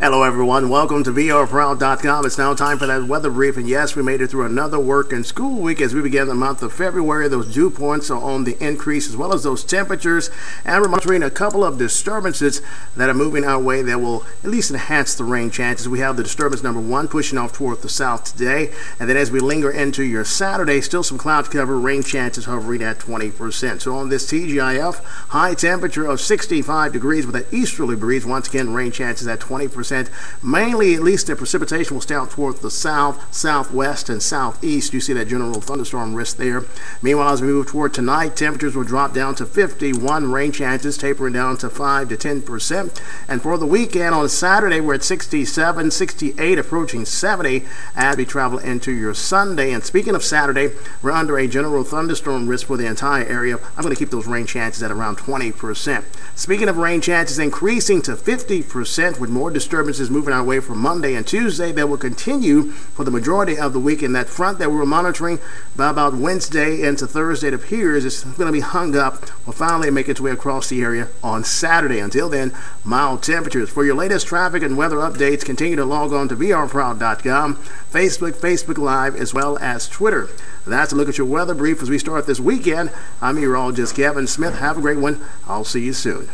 Hello, everyone. Welcome to BRProud.com. It's now time for that weather brief. And yes, we made it through another work and school week as we begin the month of February. Those dew points are on the increase as well as those temperatures. And we're monitoring a couple of disturbances that are moving our way that will at least enhance the rain chances. We have the disturbance number one pushing off toward the south today. And then as we linger into your Saturday, still some cloud cover, rain chances hovering at 20%. So on this TGIF, high temperature of 65 degrees with an easterly breeze. Once again, rain chances at 20%. Mainly, at least the precipitation will stay out towards the south, southwest, and southeast. You see that general thunderstorm risk there. Meanwhile, as we move toward tonight, temperatures will drop down to 51 rain chances, tapering down to 5 to 10 percent. And for the weekend on Saturday, we're at 67, 68, approaching 70 as we travel into your Sunday. And speaking of Saturday, we're under a general thunderstorm risk for the entire area. I'm going to keep those rain chances at around 20 percent. Speaking of rain chances increasing to 50 percent with more disturbance disturbances moving our way for Monday and Tuesday that will continue for the majority of the week. And that front that we were monitoring by about Wednesday into Thursday, it appears it's going to be hung up. Will finally make its way across the area on Saturday. Until then, mild temperatures. For your latest traffic and weather updates, continue to log on to brproud.com, Facebook, Facebook Live, as well as Twitter. That's a look at your weather brief as we start this weekend. I'm meteorologist Kevan Smith. Have a great one. I'll see you soon.